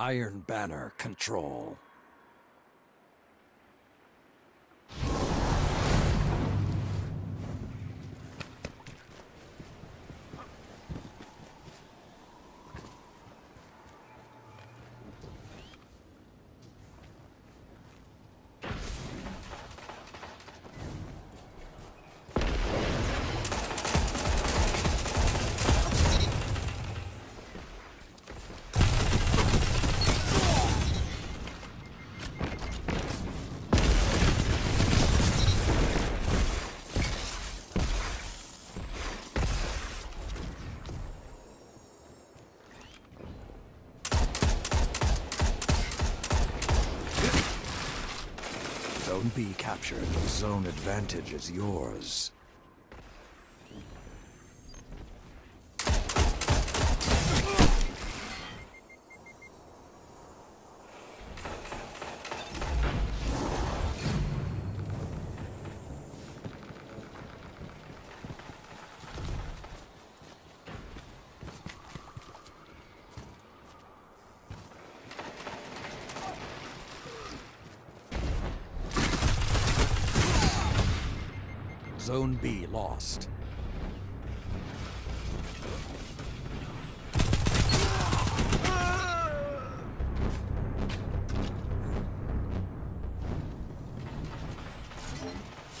Iron Banner control. Zone B captured. Zone advantage is yours. Zone B lost.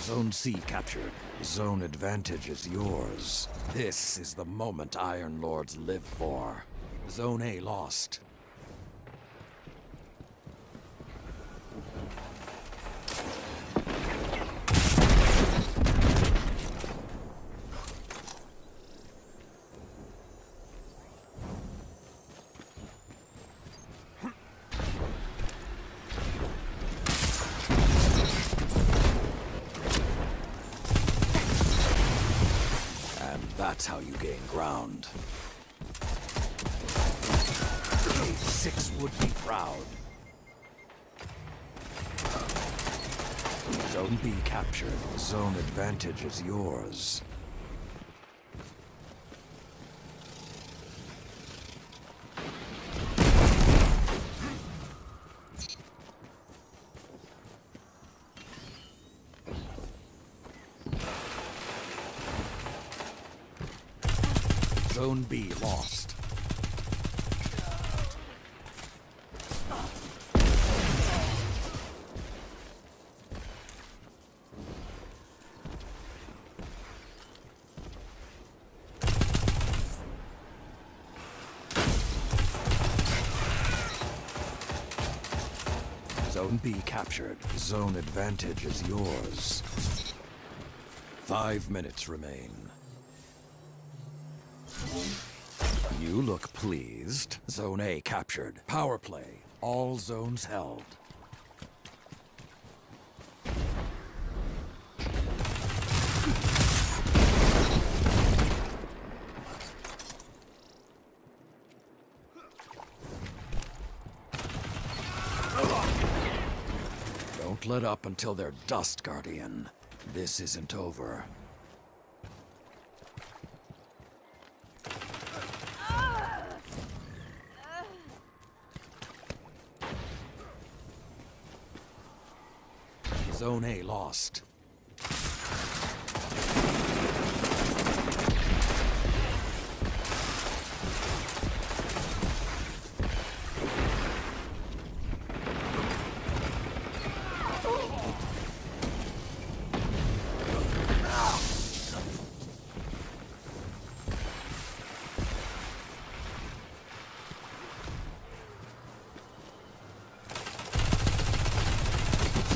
Zone C captured. Zone advantage is yours. This is the moment Iron Lords live for. Zone A lost. Six would be proud. Zone B captured. Zone advantage is yours. Zone B lost. Zone B captured. Zone advantage is yours. Five minutes remain. You look pleased. Zone A captured. Power play. All zones held. Don't let up until they're dust, Guardian. This isn't over. Zone A lost.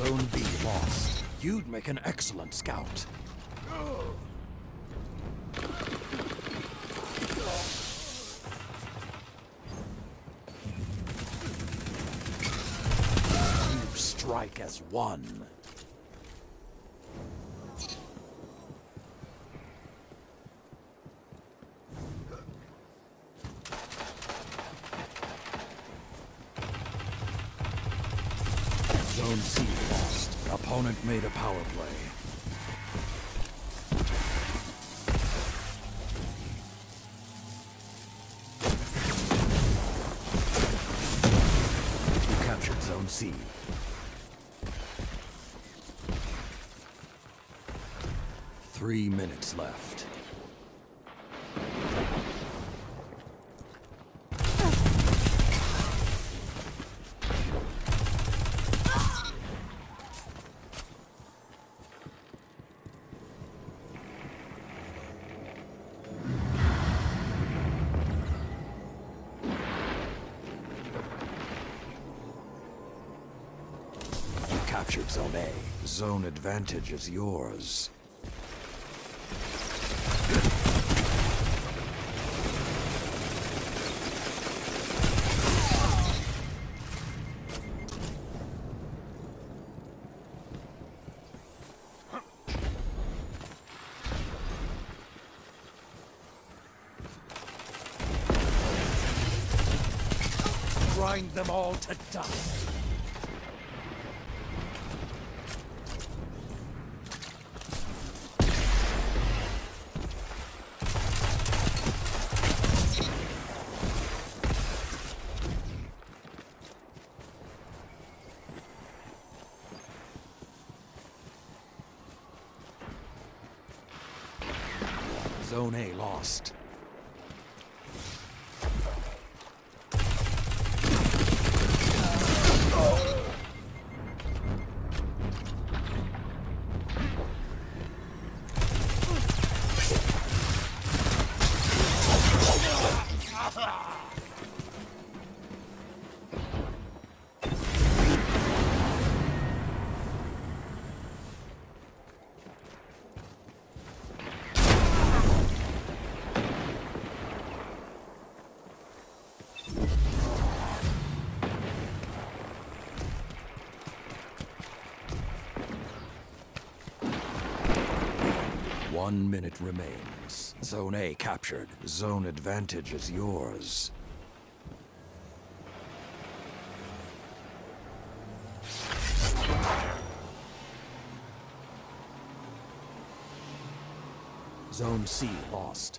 Zone B lost. You'd make an excellent scout. You strike as one. Zone C. Opponent made a power play. You captured Zone C. Three minutes left. Captured Zone A. Zone advantage is yours. Grind them all to dust. Zone A lost. One minute remains. Zone A captured. Zone advantage is yours. Zone C lost.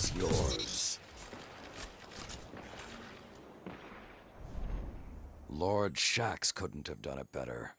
Is yours. Lord Shaxx couldn't have done it better.